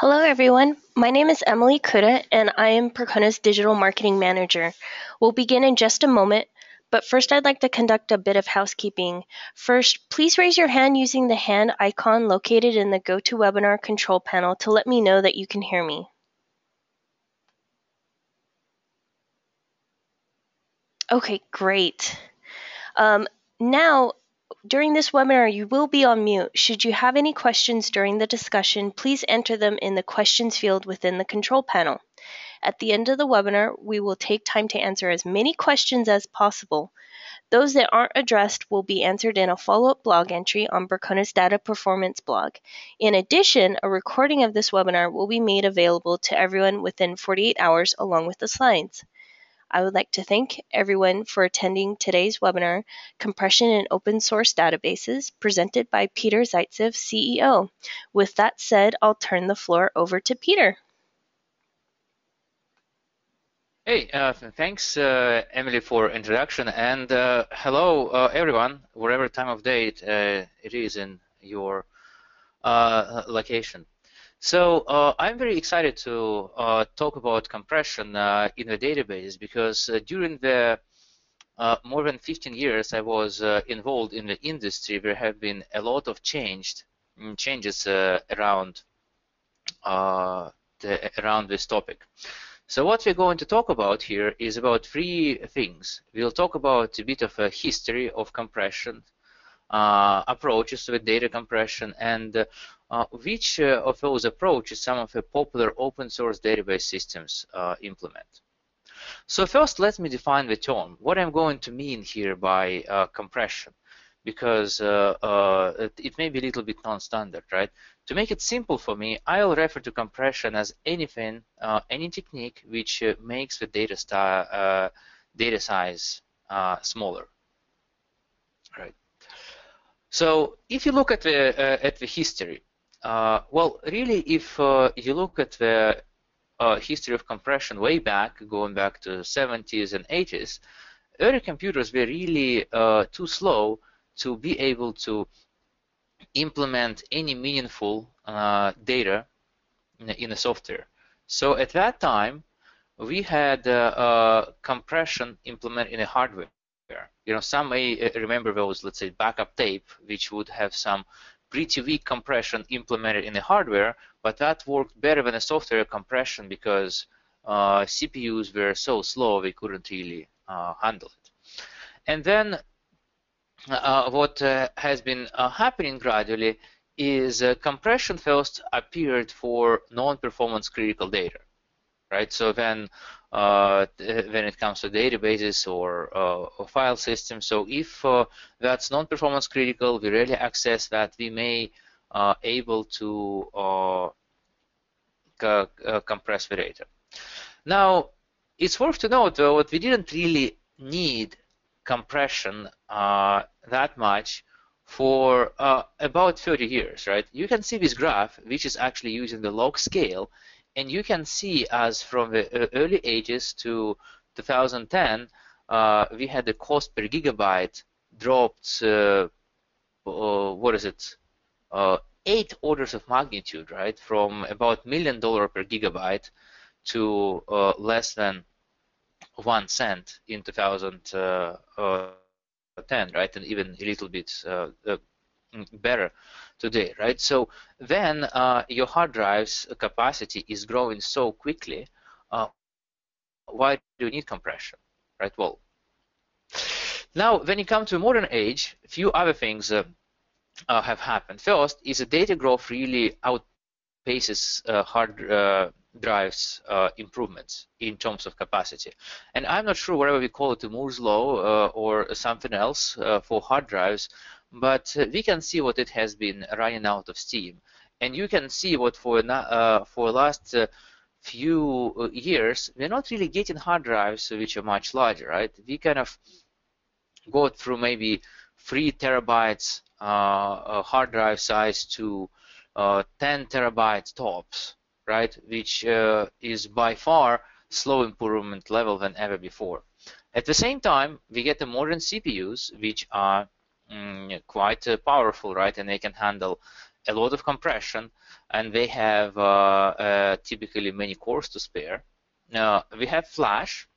Hello, everyone. My name is Emily Kuda, and I am Percona's Digital Marketing Manager. We'll begin in just a moment, but first I'd like to conduct a bit of housekeeping. First, please raise your hand using the hand icon located in the GoToWebinar control panel to let me know that you can hear me. Okay, great. Um, now, during this webinar, you will be on mute. Should you have any questions during the discussion, please enter them in the questions field within the control panel. At the end of the webinar, we will take time to answer as many questions as possible. Those that aren't addressed will be answered in a follow-up blog entry on Percona's Data Performance blog. In addition, a recording of this webinar will be made available to everyone within 48 hours along with the slides. I would like to thank everyone for attending today's webinar, Compression in Open Source Databases, presented by Peter Zaitsev, CEO. With that said, I'll turn the floor over to Peter. Hey, uh, thanks, uh, Emily, for introduction, and uh, hello, uh, everyone, wherever time of day it, uh, it is in your uh, location. So uh, I'm very excited to uh, talk about compression uh, in the database because uh, during the uh, more than 15 years I was uh, involved in the industry, there have been a lot of changed mm, changes around the, around this topic. So what we're going to talk about here is about three things. We'll talk about a bit of a history of compression, approaches with data compression and uh, which uh, of those approaches some of the popular open source database systems uh, implement? So first, let me define the term. What I'm going to mean here by uh, compression, because uh, uh, it, it, may be a little bit non-standard, right? To make it simple for me, I'll refer to compression as anything, any technique which makes the data, data size smaller, right? So if you look at the at the history, uh, well, really, if uh, you look at the uh, history of compression way back, going back to 70s and 80s, early computers were really uh, too slow to be able to implement any meaningful uh, data in a, software. So at that time, we had uh, compression implemented in the hardware. You know, some may remember those, let's say, backup tape, which would have some pretty weak compression implemented in the hardware, but that worked better than a software compression because uh, CPUs were so slow we couldn't really uh, handle it. And then uh, what uh, has been uh, happening gradually is uh, compression first appeared for non-performance critical data, right? So then uh, when it comes to databases or, uh, or file systems. So if uh, that's non-performance critical, we rarely access that, we may uh, able to uh, uh, compress the data. Now, it's worth to note though that we didn't really need compression that much for about 30 years, right? You can see this graph, which is actually using the log scale, and you can see as from the early ages to 2010, uh, we had the cost per gigabyte dropped, uh, uh, what is it, uh, eight orders of magnitude, right, from about million dollar per gigabyte to uh, less than one cent in 2010, uh, right, and even a little bit better today, right? So then uh, your hard drive's capacity is growing so quickly. Uh, why do you need compression, right? Well, now when you come to modern age, a few other things uh, uh have happened. First is the data growth really outpaces uh, hard uh, drives improvements in terms of capacity. And I'm not sure whether we call it Moore's law or something else for hard drives, but uh, we can see what it has been running out of steam. And you can see what for uh, for last uh, few uh, years we're not really getting hard drives which are much larger right? We kind of go through maybe three terabytes uh, hard drive size to uh, 10 terabytes tops right? Which is by far slow improvement level than ever before. At the same time we get the modern CPUs which are mm, quite uh, powerful, right? And they can handle a lot of compression, and they have uh, typically many cores to spare. Now we have Flash,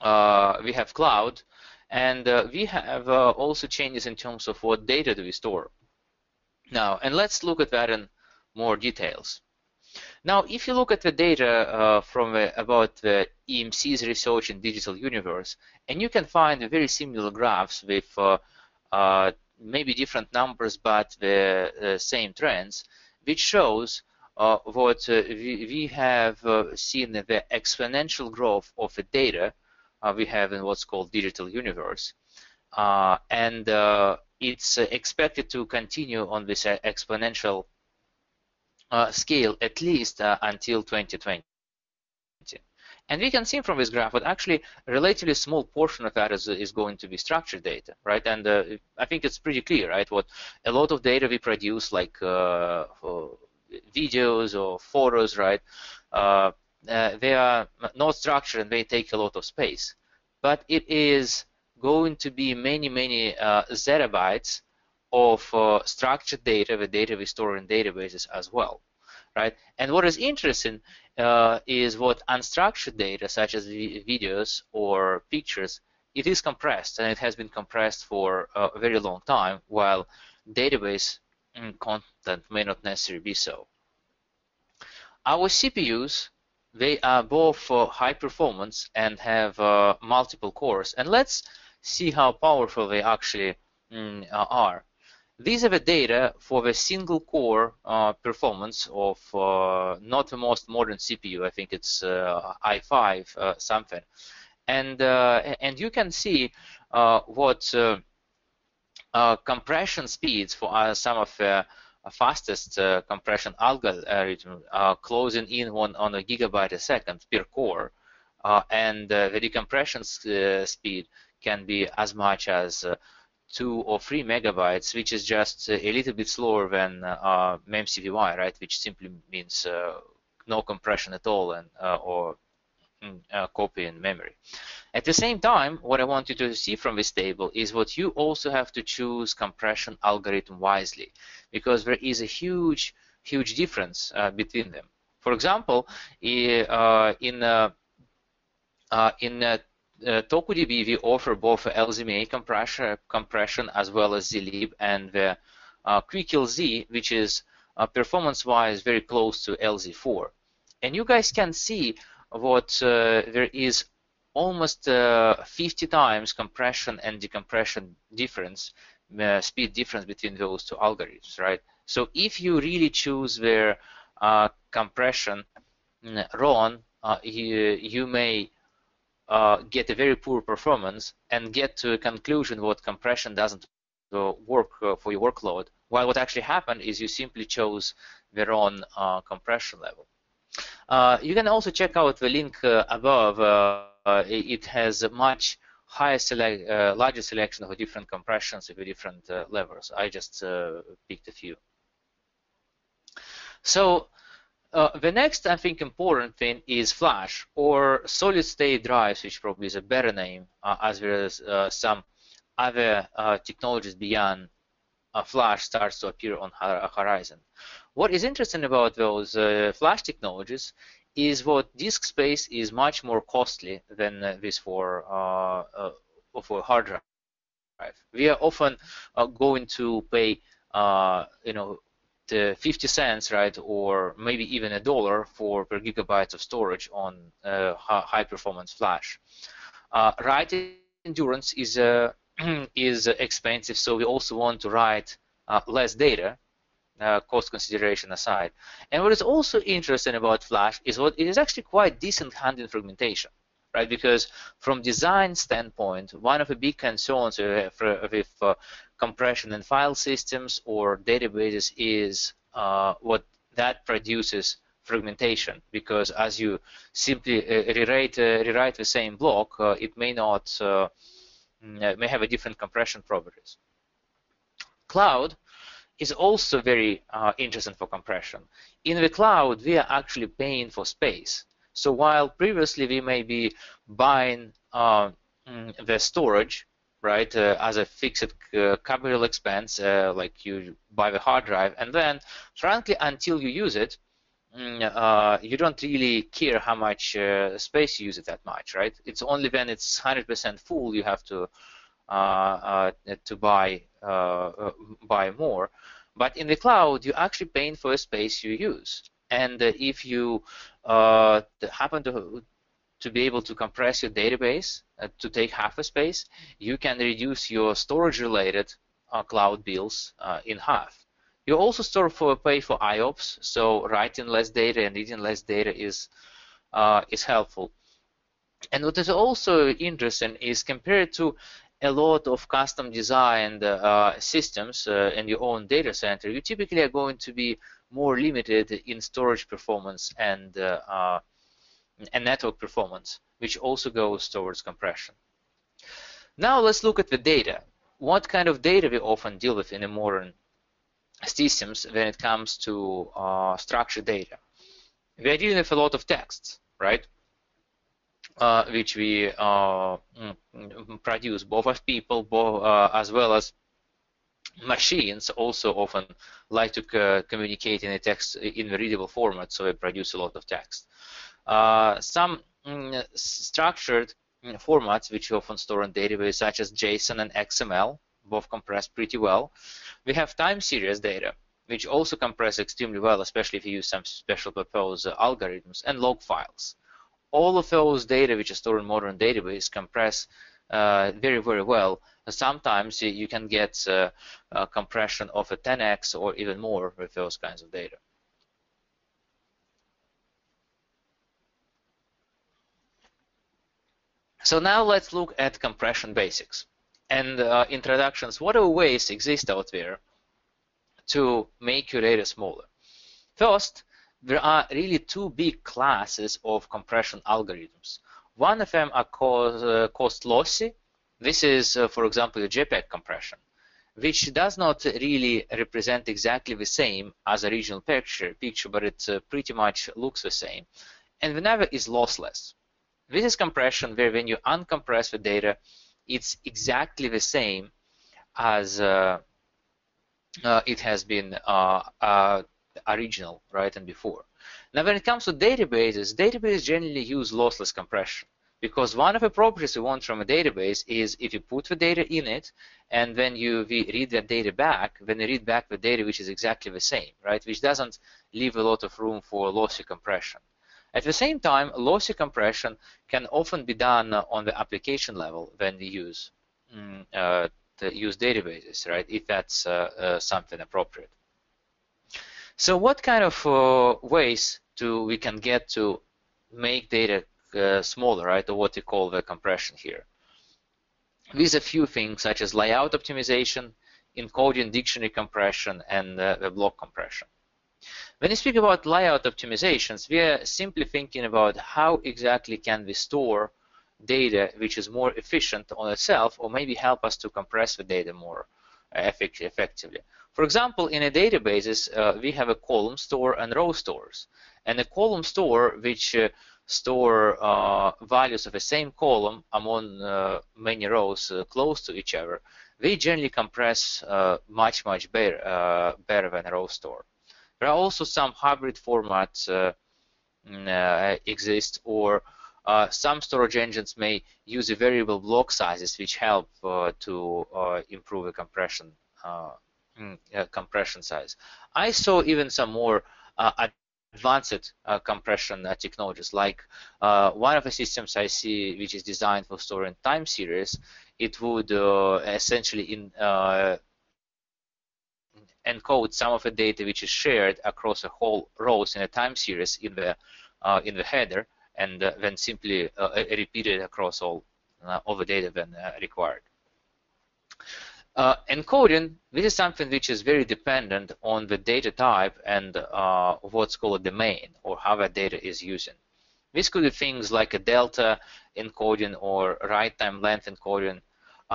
we have Cloud, and we have also changes in terms of what data do we store. Now, and let's look at that in more details. Now, if you look at the data uh, from uh, about EMC's research in digital universe, and you can find very similar graphs with uh, uh maybe different numbers but the uh, same trends, which shows uh, what we, we, have seen the exponential growth of the data we have in what's called digital universe. and it's expected to continue on this exponential uh, scale at least uh, until 2020. And we can see from this graph that actually a relatively small portion of that is, is going to be structured data, right? And uh, I think it's pretty clear, right? What a lot of data we produce, like uh, videos or photos, right? Uh, uh, they are not structured and they take a lot of space. But it is going to be many, many zettabytes of uh, structured data, the data we store in databases as well, right? And what is interesting uh, is what unstructured data, such as videos or pictures, it is compressed, and it has been compressed for a very long time, while database content may not necessarily be so. Our CPUs, they are both uh, high performance and have uh, multiple cores, and let's see how powerful they actually mm, are. These are the data for the single core uh, performance of uh, not the most modern CPU. I think it's uh, i5 uh, something, and uh, and you can see uh, what compression speeds for some of the fastest compression algorithm are closing in on on a gigabyte a second per core, and the decompression speed can be as much as two or three megabytes, which is just a little bit slower than uh, MEMCPY, right? Which simply means uh, no compression at all and uh, or mm, uh, copy in memory. At the same time, what I want you to see from this table is what you also have to choose compression algorithm wisely, because there is a huge, huge difference uh, between them. For example, uh, in in uh, TokuDB, we offer both LZMA compression, compression as well as zlib and the uh, QuickLZ, which is uh, performance-wise very close to LZ4. And you guys can see what uh, there is almost uh, 50 times compression and decompression difference, uh, speed difference between those two algorithms, right? So if you really choose their uh, compression mm, run, you, you may uh, get a very poor performance and get to a conclusion what compression doesn't uh, work uh, for your workload. While what actually happened is you simply chose the wrong uh, compression level. Uh, you can also check out the link above. it has a much higher select, larger selection of different compressions with different levels. I just picked a few. So uh, the next, I think, important thing is flash or solid-state drives, which probably is a better name, uh, as well as uh, some other uh, technologies beyond uh, flash starts to appear on a horizon. What is interesting about those flash technologies is what disk space is much more costly than this for for hard drive. We are often going to pay, you know, 50 cents, right, or maybe even a dollar for per gigabyte of storage on uh, high performance flash. Uh, write endurance is uh, is expensive, so we also want to write uh, less data, uh, cost consideration aside. And what is also interesting about flash is what it is actually quite decent handling fragmentation right? Because from design standpoint, one of the big concerns with uh, compression in file systems or databases is uh, what that produces fragmentation because as you simply uh, rewrite, uh, rewrite the same block, uh, it may not uh, mm, may have a different compression properties. Cloud is also very interesting for compression. In the cloud, we are actually paying for space. So while previously we may be buying uh, mm, the storage right, uh, as a fixed uh, capital expense, uh, like you buy the hard drive, and then, frankly, until you use it, mm, uh, you don't really care how much uh, space you use it that much, right? It's only when it's 100% full you have to uh, to buy buy more. But in the cloud, you're actually paying for the space you use. And if you happen to to be able to compress your database uh, to take half the space, you can reduce your storage-related uh, cloud bills uh, in half. You also store for pay for IOPS, so writing less data and reading less data is uh, is helpful. And what is also interesting is compared to a lot of custom designed uh, systems uh, in your own data center, you typically are going to be more limited in storage performance and and network performance, which also goes towards compression. Now let's look at the data. What kind of data we often deal with in the modern systems when it comes to uh, structured data? We are dealing with a lot of texts, right? Uh, which we uh, mm, produce, both as people, both, uh, as well as machines also often like to communicate in a text in a readable format, so they produce a lot of text. Uh, some mm, structured mm, formats which often store in database such as JSON and XML, both compress pretty well. We have time series data, which also compress extremely well, especially if you use some special purpose uh, algorithms, and log files. All of those data which are stored in modern database compress uh, very, very well. Sometimes you can get uh, a compression of a 10x or even more with those kinds of data. So now let's look at compression basics and uh, introductions. What are ways exist out there to make your data smaller? First, there are really two big classes of compression algorithms. One of them are called uh, cost lossy. This is, uh, for example, a JPEG compression, which does not really represent exactly the same as a regional picture, picture but it uh, pretty much looks the same. And the whenever is lossless. This is compression where when you uncompress the data, it's exactly the same as uh, uh, it has been uh, uh, original, right, and before. Now, when it comes to databases, databases generally use lossless compression because one of the properties we want from a database is if you put the data in it and then you read that data back, then you read back the data which is exactly the same, right, which doesn't leave a lot of room for lossy compression. At the same time, lossy compression can often be done on the application level when we use mm, uh, use databases, right? If that's uh, uh, something appropriate. So, what kind of uh, ways do we can get to make data smaller, right? Or what we call the compression here. With a few things such as layout optimization, encoding dictionary compression, and uh, the block compression. When you speak about layout optimizations, we are simply thinking about how exactly can we store data which is more efficient on itself or maybe help us to compress the data more effectively. For example, in a databases, uh, we have a column store and row stores. And a column store which uh, store uh, values of the same column among uh, many rows uh, close to each other, they generally compress uh, much, much better, better than row store. There are also some hybrid formats uh, mm, uh, exist or uh, some storage engines may use variable block sizes which help to improve the compression mm, compression size. I saw even some more advanced uh, compression uh, technologies. Like uh, one of the systems I see, which is designed for storing time series, it would essentially in, encode some of the data which is shared across a whole rows in a time series in the uh, in the header, and uh, then simply uh, it across all uh, all the data when uh, required. Uh, encoding, this is something which is very dependent on the data type and what's called a domain, or how that data is using. This could be things like a delta encoding or write time length encoding.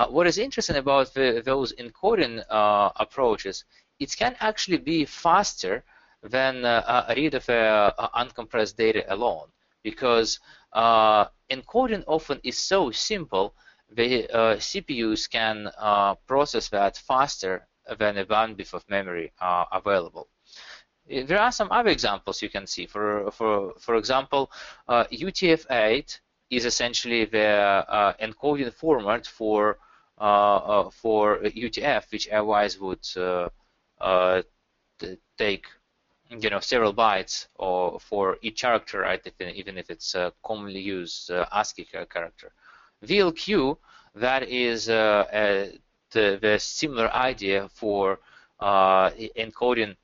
what is interesting about the, those encoding approaches it can actually be faster than uh, a read of uh, uncompressed data alone because uh, encoding often is so simple the uh, CPUs can uh, process that faster than the bandwidth of memory are available. There are some other examples you can see. For for for example, uh, UTF-8 is essentially the uh, encoding format for uh, for UTF, which otherwise would take you know several bytes or for each character, right? Even if it's a commonly used ASCII character. VLQ, that is uh, uh, the, the, similar idea for uh, encoding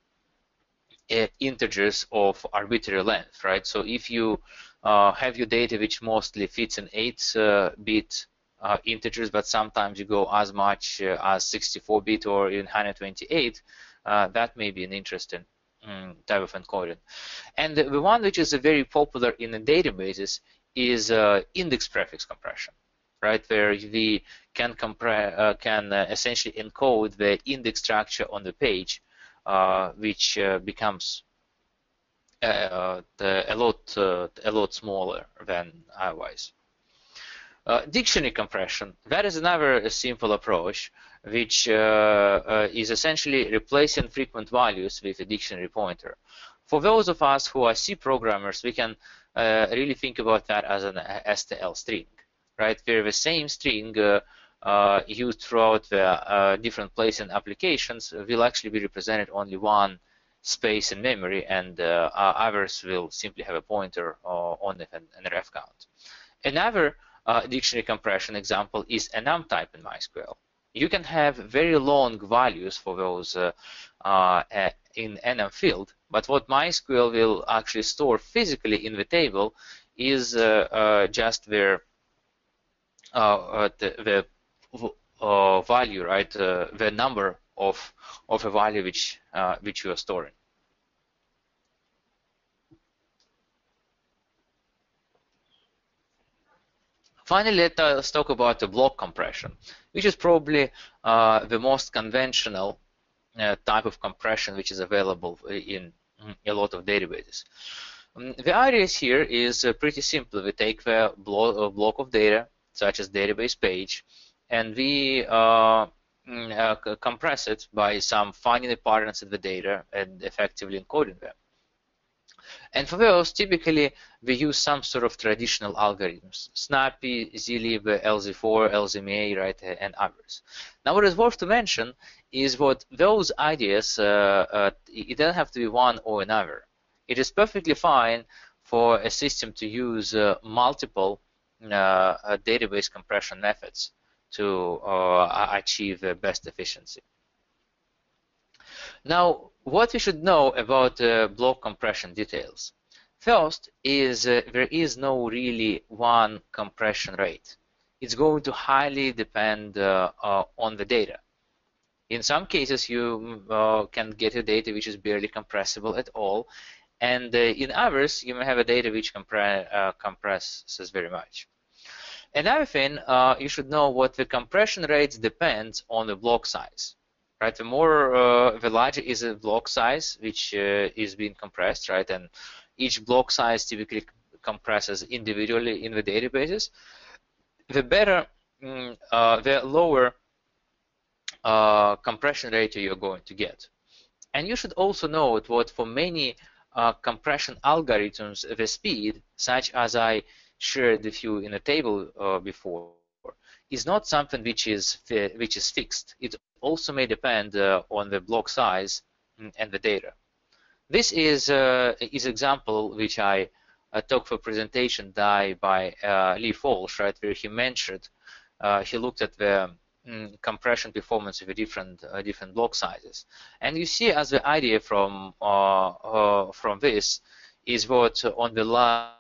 integers of arbitrary length, right? So if you have your data which mostly fits in 8-bit uh, integers, but sometimes you go as much uh, as 64-bit or even 128, uh, that may be an interesting um, type of encoding. And the, the, one which is very popular in the databases is index prefix compression right? Where we can uh, can uh, essentially encode the index structure on the page, uh, which uh, becomes uh, the, a lot a lot smaller than otherwise. dictionary compression. That is another simple approach, which is essentially replacing frequent values with a dictionary pointer. For those of us who are C programmers, we can really think about that as an STL string right? Where the same string uh, uh, used throughout the uh, different places and applications will actually be represented only one space in memory, and others will simply have a pointer on it and, a ref count. Another dictionary compression example is enum type in MySQL you can have very long values for those uh, uh, in enum field, but what MySQL will actually store physically in the table is uh, just their uh, uh, the, the uh, value, right? the number of of a value which which you are storing. Finally, let us talk about the block compression, which is probably uh, the most conventional uh, type of compression which is available in a lot of databases. Um, the idea here is uh, pretty simple. We take the blo block of data, such as database page, and we uh, mm, uh, compress it by some finding the patterns in the data and effectively encoding them. And for those, typically, we use some sort of traditional algorithms, Snappy, zlib, LZ4, LZMA, right, and others. Now, what is worth to mention is what those ideas, uh, uh, it doesn't have to be one or another. It is perfectly fine for a system to use uh, multiple database compression methods to uh, achieve the best efficiency. Now, what we should know about uh, block compression details. First is uh, there is no really one compression rate. It's going to highly depend uh, on the data. In some cases, you can get a data which is barely compressible at all, and uh, in others, you may have a data which compre uh, compresses very much. Another thing, uh, you should know what the compression rates depend on the block size. Right, the more, uh, the larger is the block size which uh, is being compressed, right, and each block size typically compresses individually in the databases. The better, mm, the lower compression rate you're going to get. And you should also note what for many uh, compression algorithms, the speed, such as I shared with you in a table uh, before, is not something which is which is fixed. It also may depend uh, on the block size and the data. This is uh, is example which I uh, took for presentation by by uh, Lee Falsh, right, where he mentioned he looked at the Mm, compression performance of different uh, different block sizes. And you see as the idea from uh, uh, from this is what on the la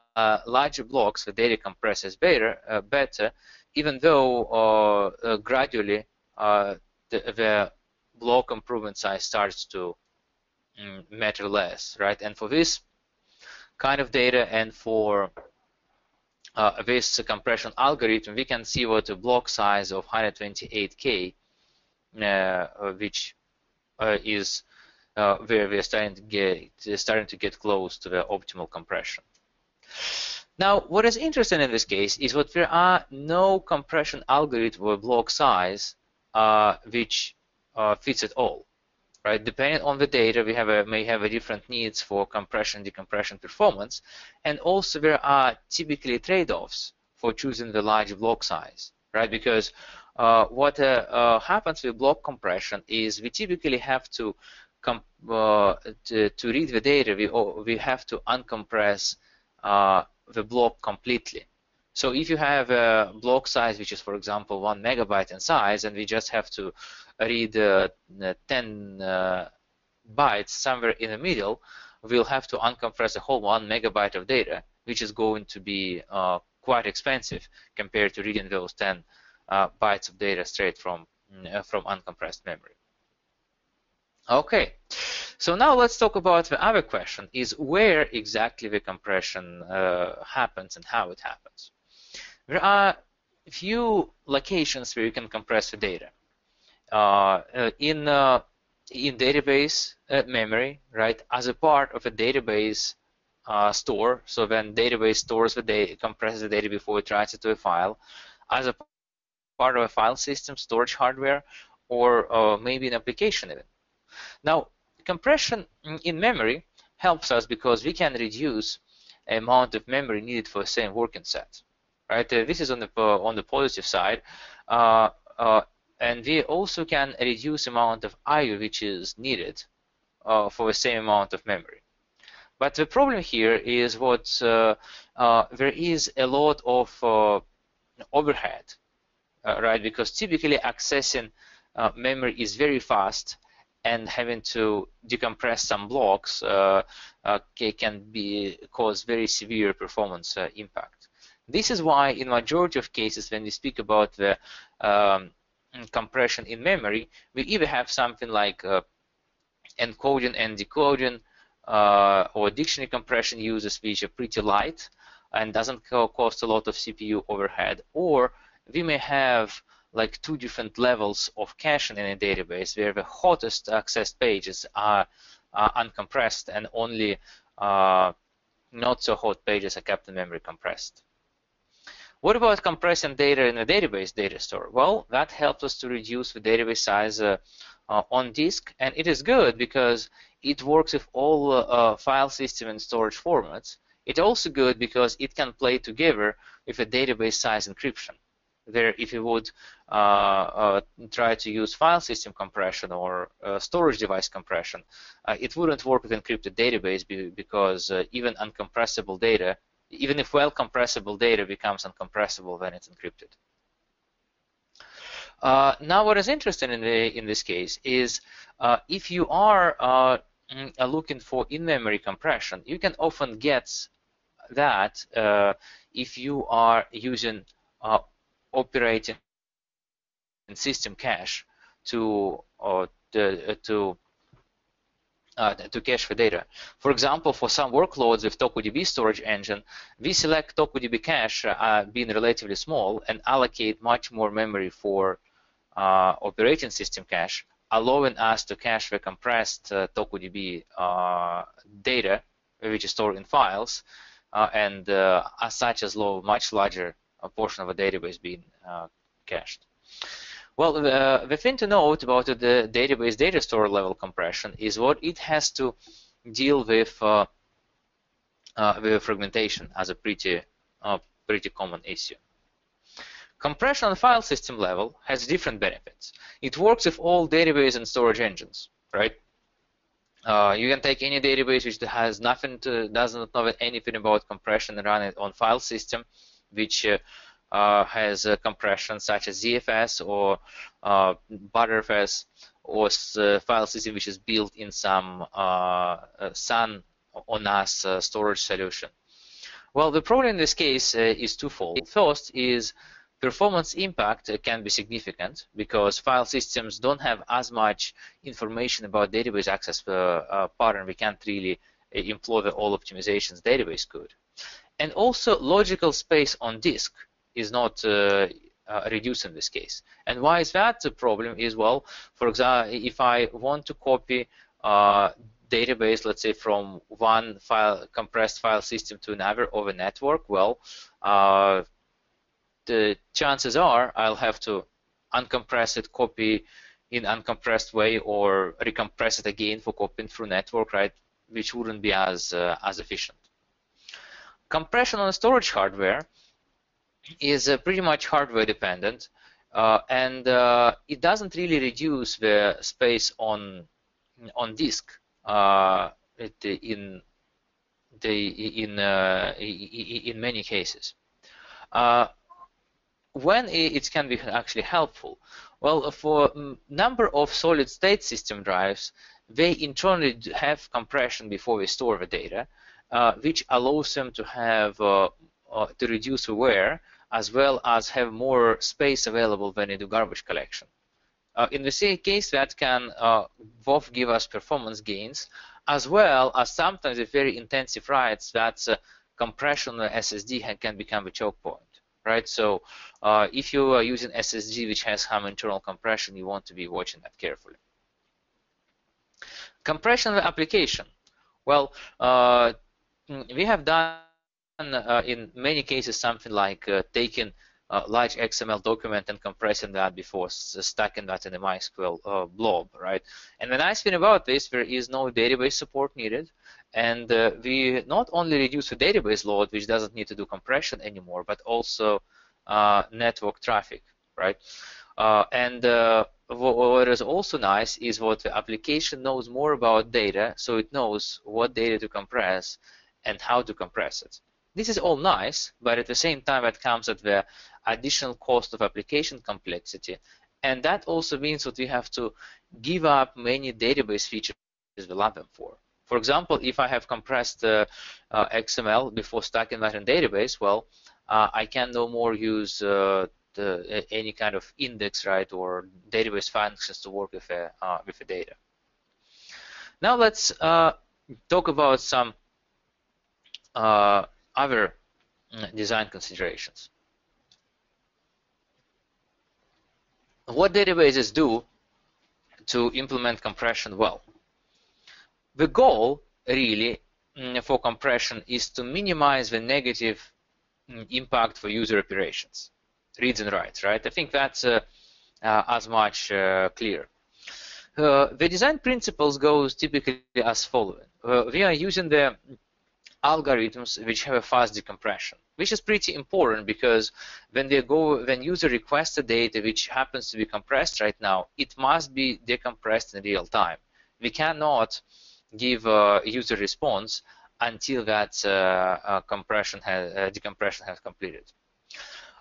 larger blocks the data compresses better, better even though gradually the, the block improvement size starts to mm, matter less, right? And for this kind of data and for uh, this compression algorithm, we can see what a block size of 128k, uh, which uh, is uh, where we are starting to get starting to get close to the optimal compression. Now, what is interesting in this case is that there are no compression algorithm or block size uh, which uh, fits at all. Right? Depending on the data, we have a, may have a different needs for compression, decompression performance, and also there are typically trade-offs for choosing the large block size, right? Because uh, what uh, uh, happens with block compression is we typically have to, uh, to, to, read the data, we, we have to uncompress uh, the block completely. So if you have a block size which is, for example, one megabyte in size, and we just have to read uh, 10 uh, bytes somewhere in the middle, we'll have to uncompress a whole one megabyte of data, which is going to be uh, quite expensive compared to reading those 10 uh, bytes of data straight from uh, from uncompressed memory. Okay, so now let's talk about the other question, is where exactly the compression uh, happens and how it happens. There are a few locations where you can compress the data. Uh, uh in uh, in database uh, memory, right, as a part of a database store, so when database stores the data, compresses the data before it writes it to a file, as a part of a file system, storage hardware, or maybe an application even. Now, compression in memory helps us because we can reduce amount of memory needed for the same working set. Right? Uh, this is on the uh, on the positive side, uh, uh and we also can reduce amount of I/O which is needed uh, for the same amount of memory. But the problem here is what uh, there is a lot of overhead, right? Because typically accessing memory is very fast and having to decompress some blocks uh, uh, can be cause very severe performance uh, impact. This is why in majority of cases when we speak about the um, compression in memory, we either have something like uh, encoding and decoding uh, or dictionary compression uses which are pretty light and doesn't cost a lot of CPU overhead, or we may have like two different levels of caching in a database where the hottest accessed pages are, are uncompressed and only uh, not so hot pages are kept in memory compressed. What about compressing data in a database data store? Well, that helps us to reduce the database size uh, uh, on disk, and it is good because it works with all uh, uh file system and storage formats. It's also good because it can play together with a database size encryption there if you would uh, uh, try to use file system compression or storage device compression, it wouldn't work with encrypted database because even uncompressible data, even if well compressible data becomes uncompressible when it's encrypted. Uh, now, what is interesting in, the, in this case is uh, if you are uh, mm, looking for in-memory compression, you can often get that if you are using operating system cache to uh, uh, to uh, to cache the data. For example, for some workloads with TokuDB storage engine, we select TokuDB cache uh, being relatively small and allocate much more memory for uh, operating system cache, allowing us to cache the compressed uh, TokuDB uh, data, which is stored in files, and as such as low much larger portion of a database being uh, cached. Well, the, the thing to note about the database data store level compression is what it has to deal with uh, uh, with fragmentation as a pretty uh, pretty common issue. Compression on file system level has different benefits. It works with all database and storage engines, right? Uh, you can take any database which has nothing to doesn't know anything about compression and run it on file system which uh, uh, has compression such as ZFS or uh, Btrfs or file system which is built in some SAN or NAS storage solution. Well, the problem in this case is twofold. First is performance impact can be significant because file systems don't have as much information about database access uh, pattern. We can't really employ the all optimizations database could. And also logical space on disk is not uh, uh, reduced in this case. And why is that the problem is, well, for example, if I want to copy uh, database, let's say from one file compressed file system to another over network, well, uh, the chances are I'll have to uncompress it, copy in uncompressed way, or recompress it again for copying through network, right? Which wouldn't be as uh, as efficient. Compression on storage hardware is uh, pretty much hardware dependent, uh, and uh, it doesn't really reduce the space on on disk in the in in many cases. When it can be actually helpful? Well, for number of solid-state system drives, they internally have compression before they store the data, uh, which allows them to have uh, uh, to reduce wear as well as have more space available when they do garbage collection. Uh, in the same case, that can uh, both give us performance gains, as well as sometimes with very intensive writes that uh, compression on SSD can become a choke point. Right, so uh, if you are using SSD which has some internal compression, you want to be watching that carefully. Compression of application. Well, uh, we have done uh, in many cases something like taking a large XML document and compressing that before stacking that in a MySQL uh, blob, right? And the nice thing about this, there is no database support needed, and uh, we not only reduce the database load, which doesn't need to do compression anymore, but also uh, network traffic, right? Uh, and uh, what is also nice is what the application knows more about data, so it knows what data to compress and how to compress it. This is all nice, but at the same time it comes at the additional cost of application complexity. And that also means that we have to give up many database features we love them for. For example, if I have compressed uh, uh, XML before stacking that in database, well, uh, I can no more use uh, the, any kind of index, right, or database functions to work with, a, uh, with the data. Now let's uh, talk about some other mm, design considerations. What databases do to implement compression well? The goal, really, mm, for compression is to minimize the negative mm, impact for user operations, reads and writes, right? I think that's uh, uh, as much uh, clear. Uh, the design principles goes typically as following. Uh, we are using the algorithms which have a fast decompression, which is pretty important because when they go, when user requests a data which happens to be compressed right now, it must be decompressed in real time. We cannot give a user response until that uh, uh, compression has, uh, decompression has completed.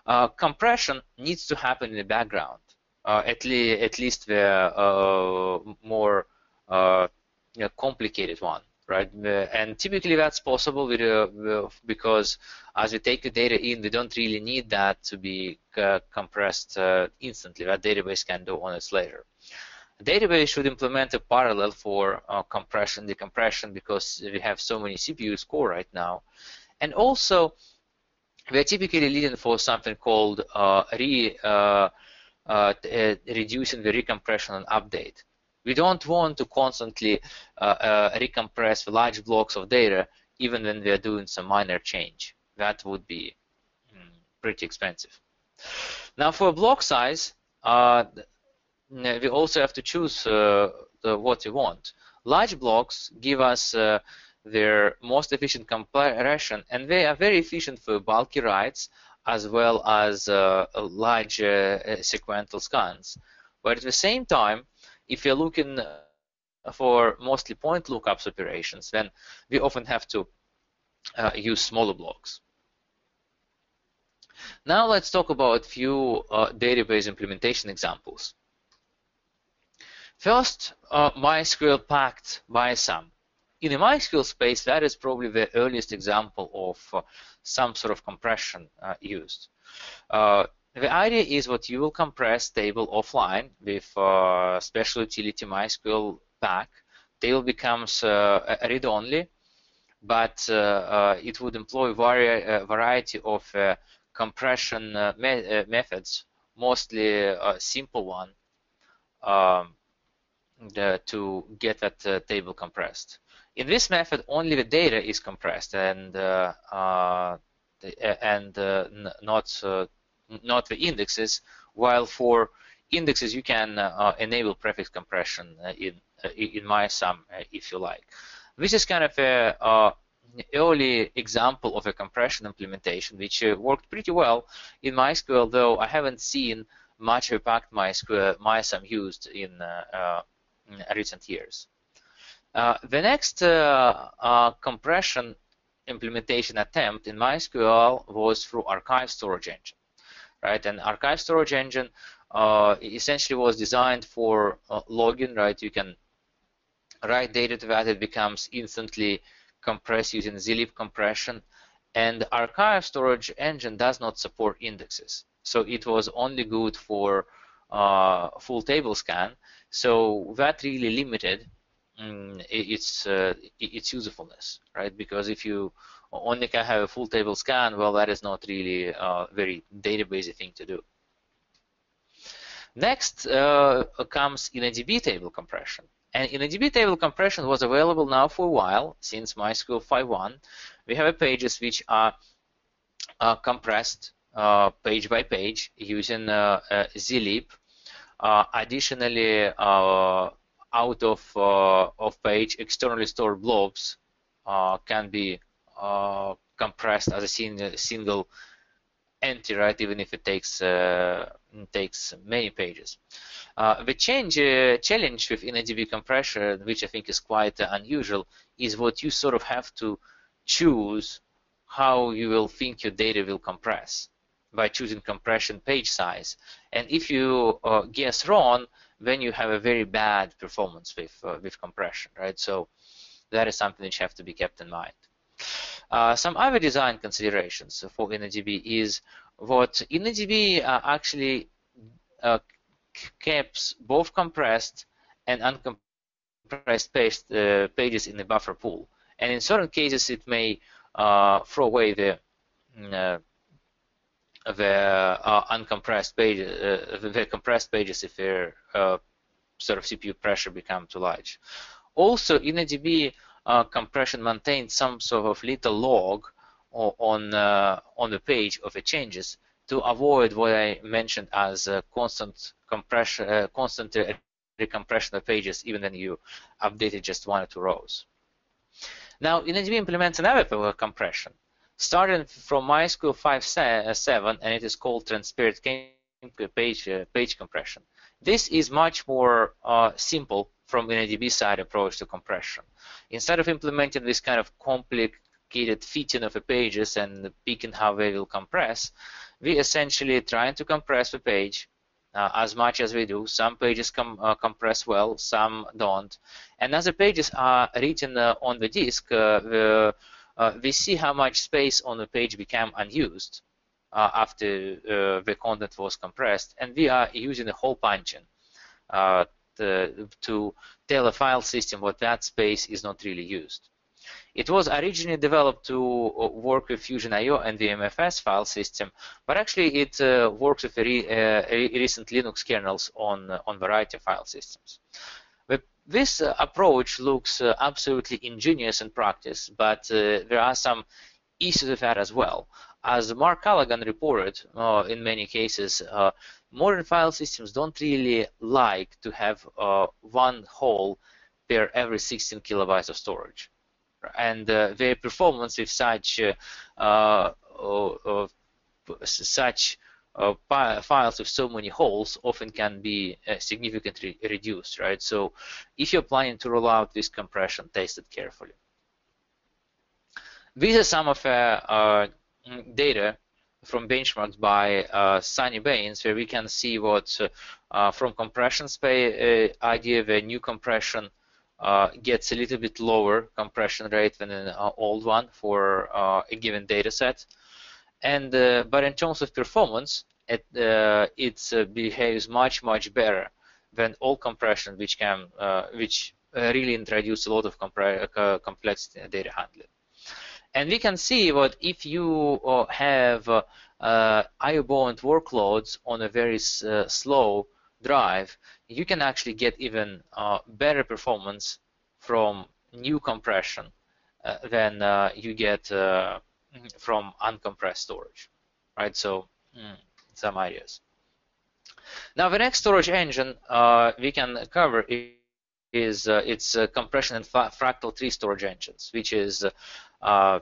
Uh, compression needs to happen in the background, uh, at, le at least the more you know, complicated one right? And typically that's possible with, uh, because as we take the data in, we don't really need that to be uh, compressed uh, instantly. That database can do on its later. A database should implement a parallel for uh, compression, decompression, because we have so many CPUs core right now. And also, we are typically leading for something called uh, re, uh, reducing the recompression and update. We don't want to constantly uh, uh, recompress large blocks of data even when we are doing some minor change. That would be mm, pretty expensive. Now for block size, uh, we also have to choose uh, the, what we want. Large blocks give us uh, their most efficient compression, and they are very efficient for bulky writes as well as uh, large sequential scans. But at the same time, if you're looking for mostly point lookups operations, then we often have to uh, use smaller blocks. Now let's talk about a few uh, database implementation examples. First, uh, MySQL packed by some. In the MySQL space, that is probably the earliest example of uh, some sort of compression uh, used. Uh, the idea is what you will compress table offline with uh, special utility MySQL pack. Table becomes uh, read-only, but uh, uh, it would employ vari a variety of uh, compression uh, me methods, mostly a simple one, um, the, to get that uh, table compressed. In this method, only the data is compressed and uh, uh, and not not the indexes. While for indexes, you can enable prefix compression in in MyISAM if you like. This is kind of a early example of a compression implementation, which uh, worked pretty well in MySQL, though I haven't seen much of packed MySQL, MyISAM used in, uh, uh, in recent years. Uh, the next uh, uh, compression implementation attempt in MySQL was through Archive Storage Engine, right? And Archive Storage Engine essentially was designed for logging, right? You can write data to that, it becomes instantly compressed using zlib compression, and Archive Storage Engine does not support indexes. So it was only good for uh, full table scan. So that really limited um, its uh, its usefulness, right? Because if you only can have a full table scan, well, that is not really a very databasey thing to do. Next uh, comes InnoDB table compression. And InnoDB table compression was available now for a while, since MySQL 5.1. We have pages which are uh, compressed uh, page by page using uh, uh zlib. Uh, additionally, uh, out of of page externally stored blobs can be compressed as a single entry, right? Even if it takes takes many pages. Uh, the change uh, challenge with InnoDB compression, which I think is quite uh, unusual, is what you sort of have to choose how you will think your data will compress by choosing compression page size. And if you uh, guess wrong, then you have a very bad performance with uh, with compression, right? So that is something which have to be kept in mind. Uh, some other design considerations for InnoDB is what InnoDB uh, actually uh, keeps both compressed and uncompressed page, uh, pages in the buffer pool. And in certain cases, it may uh, throw away the mm, the uncompressed pages, the compressed pages if their sort of CPU pressure become too large. Also, InnoDB compression maintains some sort of little log on uh, on the page of the changes to avoid what I mentioned as uh, constant compression, uh, constant recompression of pages, even when you updated just one or two rows. Now, InnoDB implements another compression, starting from MySQL 5.7, and it is called transparent page uh, page compression. This is much more uh, simple from InnoDB side approach to compression. Instead of implementing this kind of complicated fitting of the pages and picking how they will compress, we essentially trying to compress the page uh, as much as we do. Some pages com uh, compress well, some don't. And as the pages are written uh, on the disk, uh, the, uh, we see how much space on the page became unused uh, after the content was compressed. And we are using the hole punching to tell a file system what that space is not really used. It was originally developed to uh, work with Fusion IO and the MFS file system, but actually it uh, works with re, uh, recent Linux kernels on, uh, on variety of file systems. But this uh, approach looks uh, absolutely ingenious in practice, but there are some issues with that as well. As Mark Callaghan reported, in many cases, modern file systems don't really like to have one hole per every 16 kilobytes of storage and uh, their performance with such uh, uh, such files with so many holes often can be significantly reduced, right? So if you're planning to roll out this compression, test it carefully. These are some of uh, data from benchmarks by uh, Sunny Bains, where we can see what uh, from compression space idea, the new compression uh, gets a little bit lower compression rate than an uh, old one for uh, a given data set. And uh, but in terms of performance, it uh, it uh, behaves much much better than old compression, which can which really introduce a lot of complexity in data handling. And we can see what if you have IO-bound workloads on a very slow drive, you can actually get even uh, better performance from new compression uh, than uh, you get uh, from uncompressed storage, right? So mm, some ideas. Now the next storage engine uh, we can cover is uh, its compression and fractal tree storage engines, which is uh,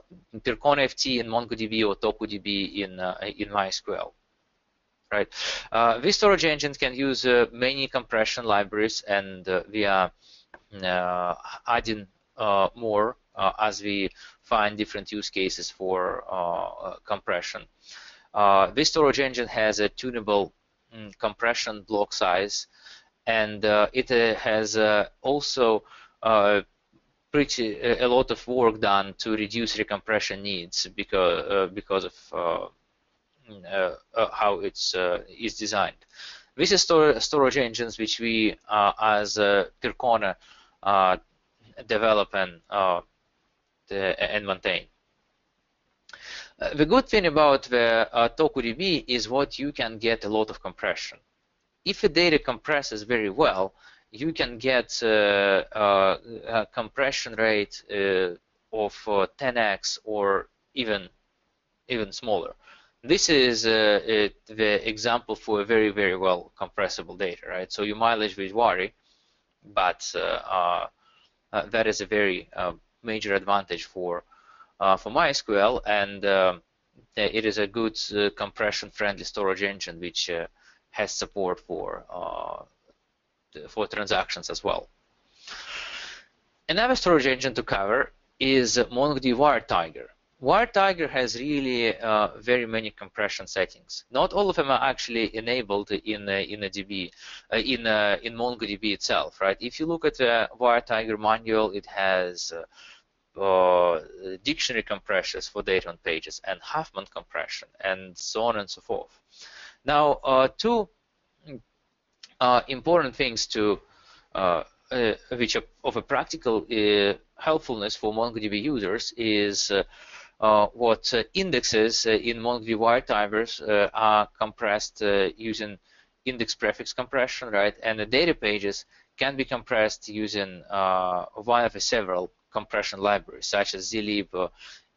FT in MongoDB or TokuDB in in MySQL right? Uh, these storage engines can use uh, many compression libraries, and uh, we are uh, adding uh, more uh, as we find different use cases for compression. this storage engine has a tunable mm, compression block size, and it has also pretty a lot of work done to reduce recompression needs because because of uh, uh, how it's uh, is designed. This is stor storage engines which we as Percona develop and and maintain. Uh, the good thing about the uh, TokuDB is what you can get a lot of compression. If the data compresses very well, you can get uh, a compression rate of 10x or even even smaller. This is uh, it, the example for a very, very well compressible data, right? So your mileage will vary, but uh, uh, uh that is a very uh, major advantage for for MySQL, and it is a good compression-friendly storage engine which has support for for transactions as well. Another storage engine to cover is MongoDB WiredTiger. WiredTiger has really uh, very many compression settings. Not all of them are actually enabled in uh, in a DB, uh, in uh, in MongoDB itself, right? If you look at the WiredTiger manual, it has uh, uh, dictionary compressions for data on pages and Huffman compression and so on and so forth. Now, two important things to which are of a practical helpfulness for MongoDB users is uh, what uh, indexes uh, in MongoDB WiredTigers are compressed using index prefix compression, right? And the data pages can be compressed using one of several compression libraries, such as zlib, uh,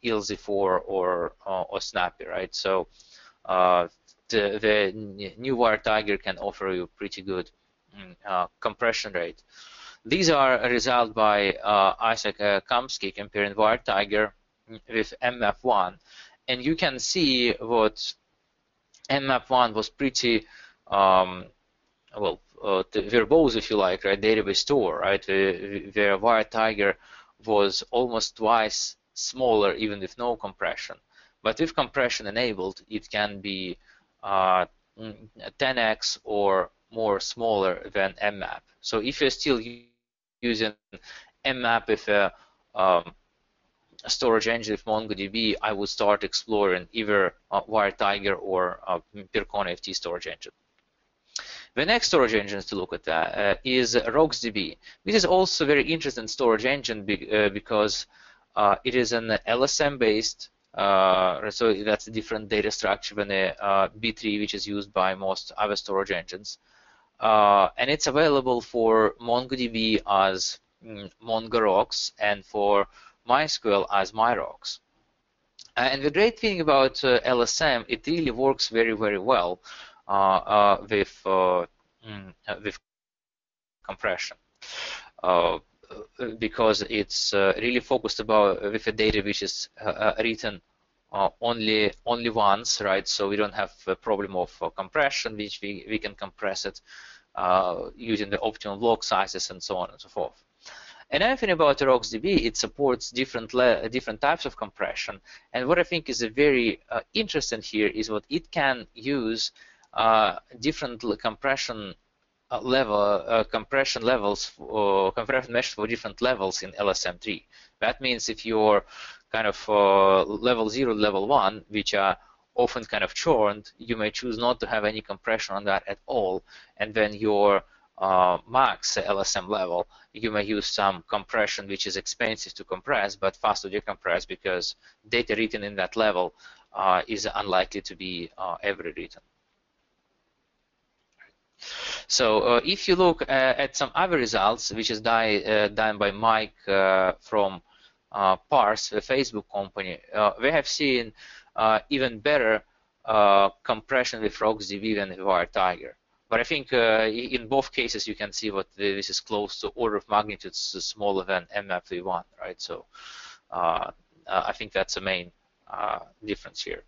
ILZ4, or or Snappy, right? So the, the new WiredTiger can offer you pretty good mm, uh, compression rate. These are a result by uh, Isaac uh, Kamsky comparing WiredTiger with mmap1 and you can see what mmap1 was pretty um, well uh, verbose if you like right database store right? Where WiredTiger was almost twice smaller even with no compression. But with compression enabled it can be uh, 10x or more smaller than mmap so if you're still using mmap with a um, storage engine with MongoDB, I would start exploring either uh, WiredTiger or uh, FT storage engine. The next storage engine to look at that uh, is RocksDB. This is also a very interesting storage engine be, uh, because uh, it is an LSM-based, uh, so that's a different data structure than a uh, B-tree, which is used by most other storage engines. and it's available for MongoDB as mm, MongoRocks and for MySQL as. Uh, and the great thing about uh, LSM, it really works very, very well uh, with mm, with compression because it's really focused about with a data which is written uh, only only once, right? So we don't have a problem of uh, compression, which we, we can compress it uh, using the optimal block sizes and so on and so forth. Another thing about RocksDB, it supports different different types of compression. And what I think is very uh, interesting here is what it can use uh, different compression level uh, compression levels or compression meshes for different levels in LSM tree. That means if you're kind of uh, level 0 level 1 which are often kind of churned you may choose not to have any compression on that at all and then your uh, max LSM level, you may use some compression which is expensive to compress but fast to decompress because data written in that level uh, is unlikely to be uh, ever written. So uh, if you look uh, at some other results, which is die, uh, done by Mike uh, from uh, Parse, the Facebook company, uh, we have seen even better compression with RocksDB than with WiredTiger. But I think in both cases you can see what this is close to order of magnitude smaller than mmap v1, right? So I think that's the main difference here.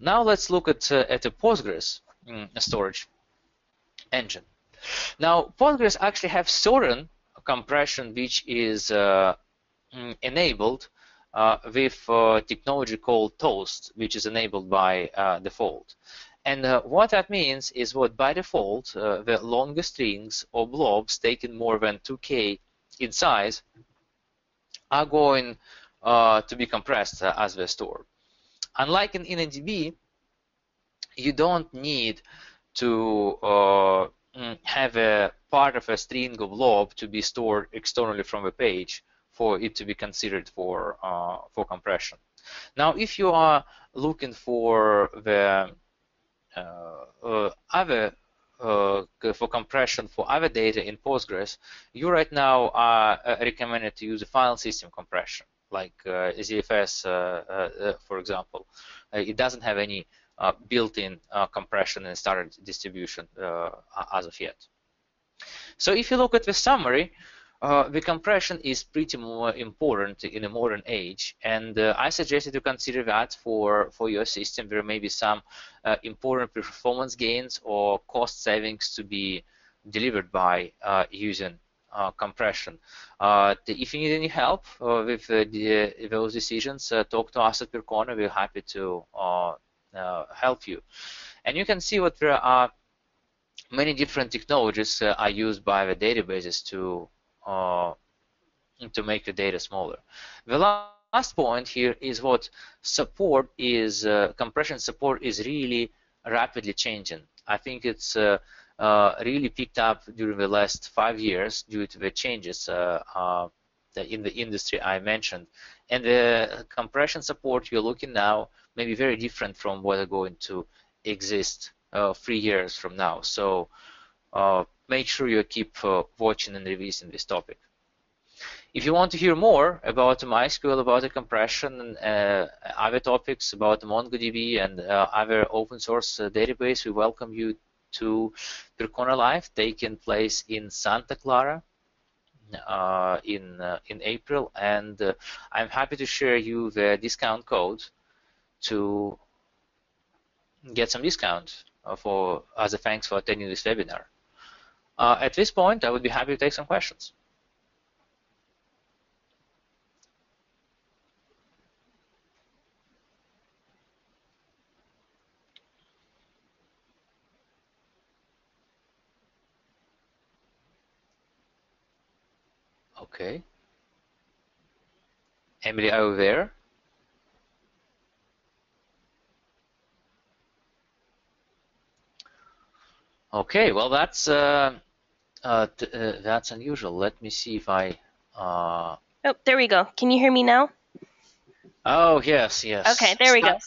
Now let's look at at a Postgres mm, storage engine. Now, Postgres actually have certain compression which is uh, mm, enabled uh, with uh, technology called Toast, which is enabled by uh, default. And uh, what that means is what by default, the longer strings or blobs taking more than 2K in size are going to be compressed as they're stored. Unlike in InnoDB, you don't need to uh, mm, have a part of a string of blob to be stored externally from a page for it to be considered for uh, for compression. Now, if you are looking for the uh, uh other uh, for compression for other data in Postgres, you right now are uh, recommended to use a file system compression, like ZFS, for example. it doesn't have any built-in uh, compression and standard distribution uh, as of yet. So if you look at the summary, uh, the compression is pretty more important in a modern age, and uh, I suggest you consider that for, for your system. There may be some uh, important performance gains or cost savings to be delivered by using compression. if you need any help with the, those decisions, talk to us at Percona. We're happy to uh, help you. And you can see what there are many different technologies uh, are used by the databases to uh, to make the data smaller. The last point here is what support is uh, compression support is really rapidly changing. I think it's uh, uh, really picked up during the last five years due to the changes in the industry I mentioned. And the compression support you're looking now may be very different from what are going to exist uh, three years from now. So uh, make sure you keep uh, watching and revising this topic. If you want to hear more about MySQL, about the compression and uh, other topics about MongoDB and uh, other open source uh, database, we welcome you to Percona Live taking place in Santa Clara in in April, and I'm happy to share you the discount code to get some discount uh, for as a thanks for attending this webinar. Uh, at this point, I would be happy to take some questions. Okay. Emily, are you there? Okay, well that's uh, uh, uh, that's unusual. Let me see if I. Uh... Oh, there we go. Can you hear me now? Oh yes, yes. Okay, there we go.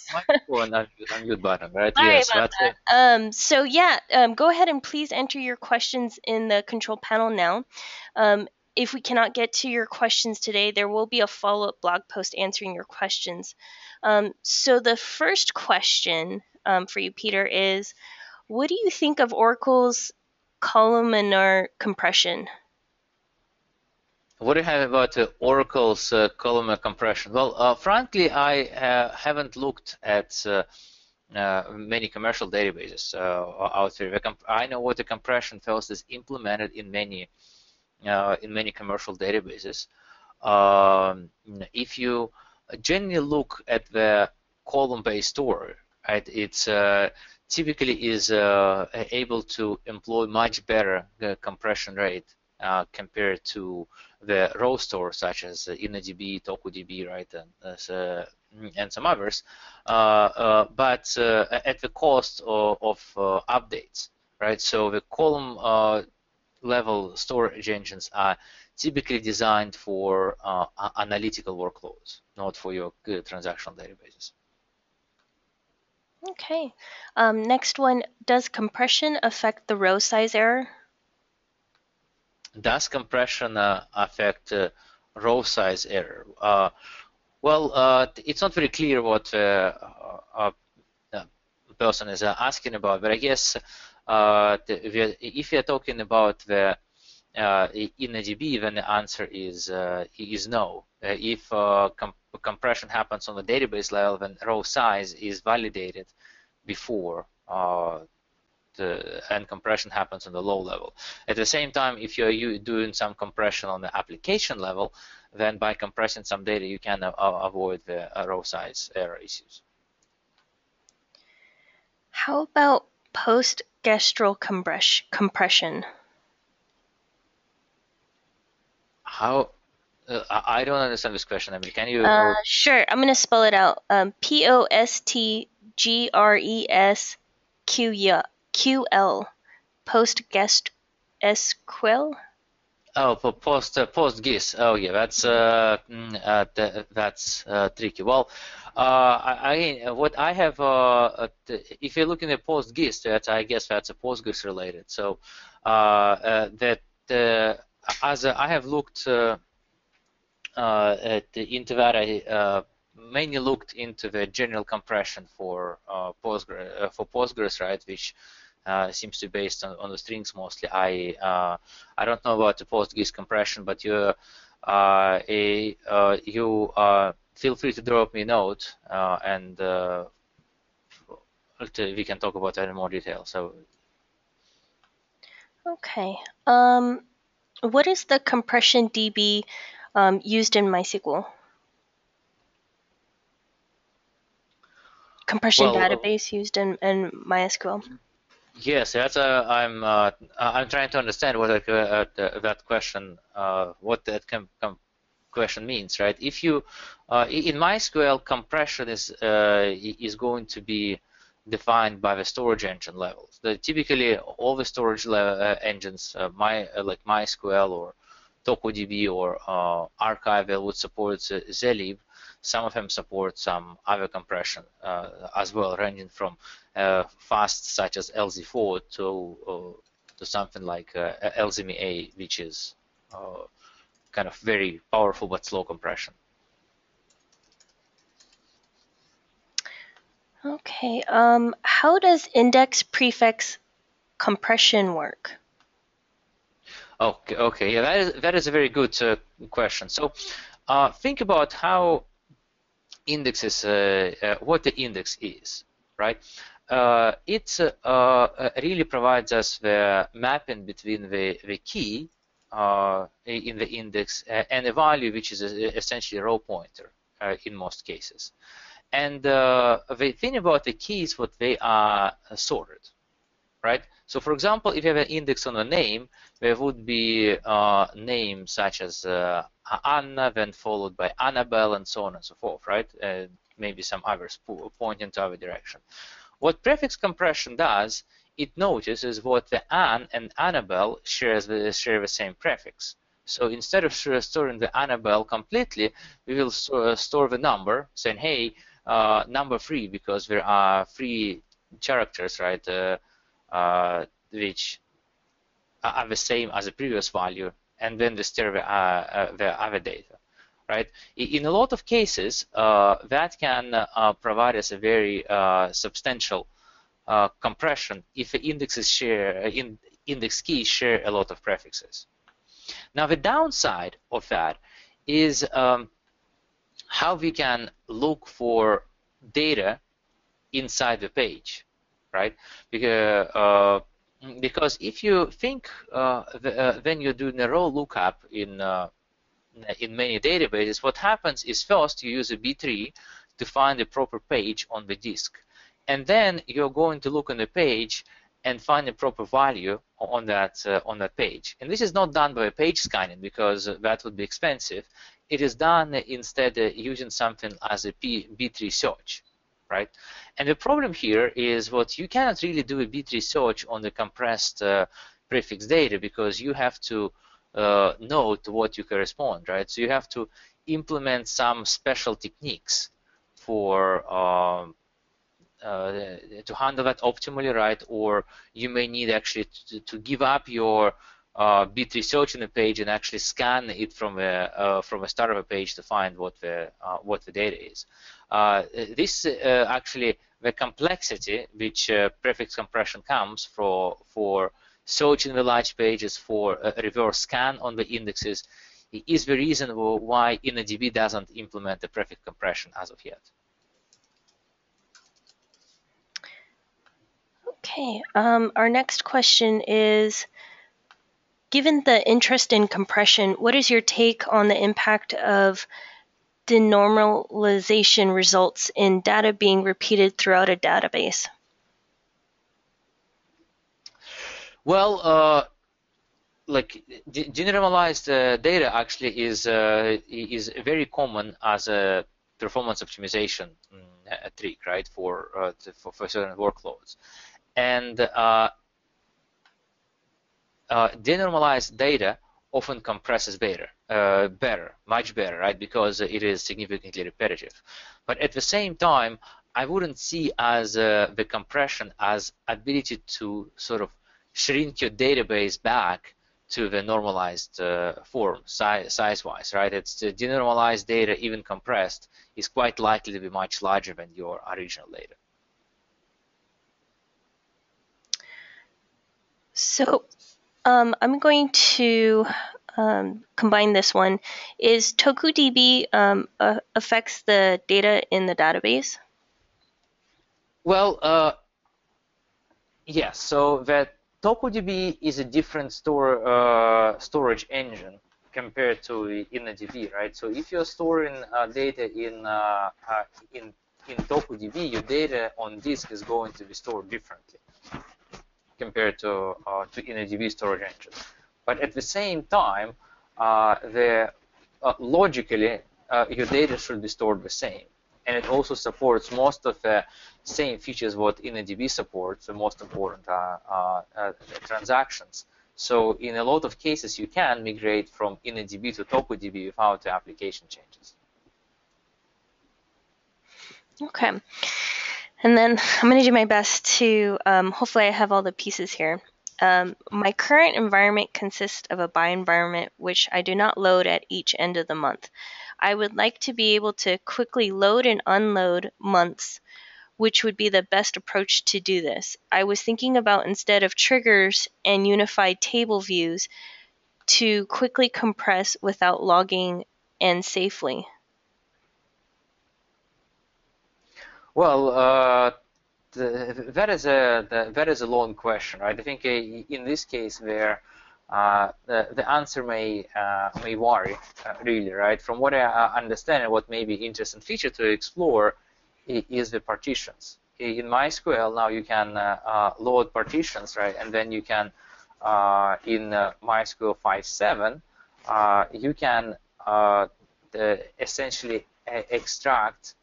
unmute button, right? Sorry yes, about that. Um, so yeah, um, go ahead and please enter your questions in the control panel now. Um, if we cannot get to your questions today, there will be a follow up blog post answering your questions. Um, so, the first question um, for you, Peter, is what do you think of Oracle's columnar compression? What do you have about uh, Oracle's uh, columnar compression? Well, uh, frankly, I uh, haven't looked at uh, uh, many commercial databases out there. I know what the compression first is implemented in many in many commercial databases. Um, if you generally look at the column-based store, right, it's typically is uh, able to employ much better compression rate uh, compared to the row store such as InnoDB, TokuDB, right, and, uh, and some others, uh, but at the cost of, of updates, right? So the column level storage engines are typically designed for uh, analytical workloads, not for your transactional databases. Okay. Um, next one, does compression affect the row size error? Does compression uh, affect uh, row size error? Uh, well, uh, it's not very clear what uh, a person is asking about, but I guess if you're talking about the uh, InnoDB, then the answer is uh, is no. Uh, if compression happens on the database level, then row size is validated before uh, the, and compression happens on the low level. At the same time, if you're doing some compression on the application level, then by compressing some data, you can avoid the uh, row size error issues. How about post-gestral compression? How? Uh, I don't understand this question. I mean, can you? Uh, sure. I'm going to spell it out. Um, P O S T G R E S Q L. Post guest SQL. Oh, for post uh, post GIS. Oh, yeah, that's uh, mm, uh th that's uh, tricky. Well, uh, I, I, what I have, uh, if you're looking at post GIS, that I guess that's a Postgres related. So that as I have looked uh, uh, at the, into I uh, mainly looked into the general compression for Postgres, for Postgres, right, which uh, seems to be based on, on the strings mostly. I uh, I don't know about the PostGIS compression, but you uh, a, you feel free to drop me a note and we can talk about that in more detail. So. Okay. Um, what is the compression DB um, used in MySQL? Compression well, database used in, in MySQL. Yes, that's a, I'm uh, I'm trying to understand what that, uh, that question uh, what that com, com question means, right? If you uh, in MySQL compression is uh, is going to be defined by the storage engine levels. The, typically, all the storage uh, engines, uh, my uh, like MySQL or TokuDB or uh, Archival would support zlib. Some of them support some other compression uh, as well, ranging from uh, fast such as LZ4 to to something like LZMA, which is kind of very powerful but slow compression. Okay. Um, how does index prefix compression work? Okay. Okay. Yeah, that is that is a very good uh, question. So, uh, think about how indexes, uh, uh what the index is, right? Uh, it uh, really provides us the mapping between the the key in the index and a value which is essentially a row pointer in most cases. And the thing about the keys, what they are sorted, right? So for example, if you have an index on a name, there would be uh, names such as uh, Anna, then followed by Annabelle, and so on and so forth, right? Uh, maybe some others pointing to other direction. What prefix compression does, it notices what the Anne and Annabelle shares the, share the same prefix. So instead of storing the Annabelle completely, we will store the number, saying, hey, uh, number three because there are three characters, right, uh, uh, which are the same as the previous value, and then the stir the, the other data right? In a lot of cases, uh, that can uh, provide us a very uh, substantial compression if the indexes share, in, index keys share a lot of prefixes. Now, the downside of that is um, how we can look for data inside the page, right? Because, uh, because if you think uh, the, uh, when you're doing a row lookup in uh, in many databases, what happens is first you use a B-tree to find the proper page on the disk, and then you're going to look on the page and find the proper value on that uh, on that page. And this is not done by page scanning because that would be expensive it is done instead uh, using something as a P, B-tree search, right? And the problem here is what you cannot really do a B-tree search on the compressed uh, prefix data because you have to uh, know to what you correspond, right? So you have to implement some special techniques for um, to handle that optimally, right? Or you may need actually to, to give up your uh, B-tree search in a page and actually scan it from a uh, from a start of a page to find what the uh, what the data is. Uh, this uh, actually the complexity which uh, prefix compression comes for for searching the large pages for a reverse scan on the indexes is the reason why InnoDB doesn't implement the prefix compression as of yet. Okay, um, our next question is Given the interest in compression, what is your take on the impact of denormalization results in data being repeated throughout a database? Well, uh, like denormalized uh, data actually is uh, is very common as a performance optimization mm, trick, right, for, uh, for for certain workloads, and uh, uh, denormalized data often compresses better, uh, better, much better, right? Because it is significantly repetitive. But at the same time, I wouldn't see as uh, the compression as ability to sort of shrink your database back to the normalized uh, form size-wise, right? It's the denormalized data, even compressed, is quite likely to be much larger than your original data. So um, I'm going to um, combine this one. Is TokuDB um, uh, affects the data in the database? Well, uh, yes. So that TokuDB is a different store uh, storage engine compared to InnoDB, right? So if you're storing uh, data in uh, uh, in in TokuDB, your data on disk is going to be stored differently compared to uh, to InnoDB storage engine. But at the same time, uh, the uh, logically your data should be stored the same and it also supports most of the same features what InnoDB supports, the most important uh, uh, uh, transactions. So in a lot of cases, you can migrate from InnoDB to TokuDB without the application changes. Okay. And then I'm going to do my best to, um, hopefully I have all the pieces here. Um, my current environment consists of a BI environment, which I do not load at each end of the month. I would like to be able to quickly load and unload months, which would be the best approach to do this. I was thinking about instead of triggers and unified table views to quickly compress without logging and safely. Well, uh, the, that is a the, that is a long question, right? I think uh, in this case, where uh, the, the answer may uh, may vary, uh, really, right? From what I understand and what may be interesting feature to explore is the partitions. In MySQL now you can load partitions, right? And then you can in MySQL 5.7 you can essentially extract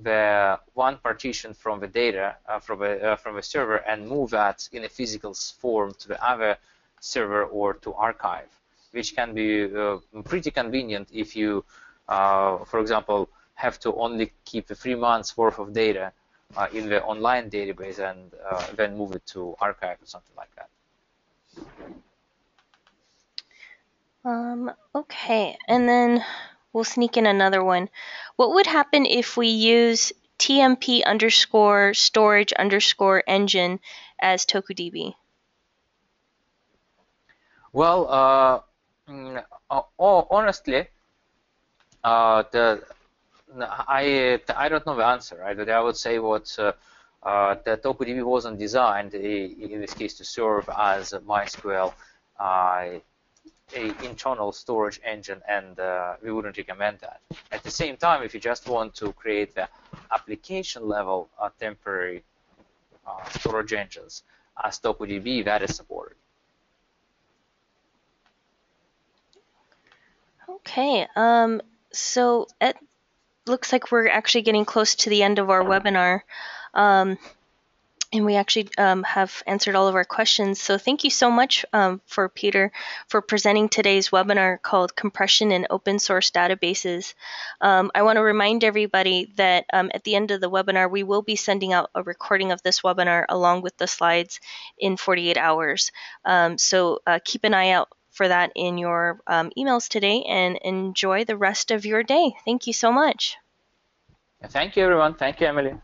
the one partition from the data uh, from a uh, from a server and move that in a physical form to the other server or to archive, which can be uh, pretty convenient if you, uh, for example, have to only keep the three months worth of data uh, in the online database and uh, then move it to archive or something like that. Um, okay, and then we'll sneak in another one. What would happen if we use tmp underscore storage underscore engine as TokuDB? Well, uh, mm, uh, honestly, uh, the I I don't know the answer, right? I would say what uh, uh, the TokuDB wasn't designed in this case to serve as MySQL uh, a internal storage engine and uh, we wouldn't recommend that. At the same time, if you just want to create the application level uh, temporary uh, storage engines as TokuDB, that is supported. Okay, um, so it looks like we're actually getting close to the end of our webinar. Um, and we actually um, have answered all of our questions. So thank you so much um, for Peter for presenting today's webinar called Compression in Open Source Databases. Um, I want to remind everybody that um, at the end of the webinar, we will be sending out a recording of this webinar along with the slides in 48 hours. Um, so uh, keep an eye out for that in your um, emails today and enjoy the rest of your day. Thank you so much. Thank you, everyone. Thank you, Emily.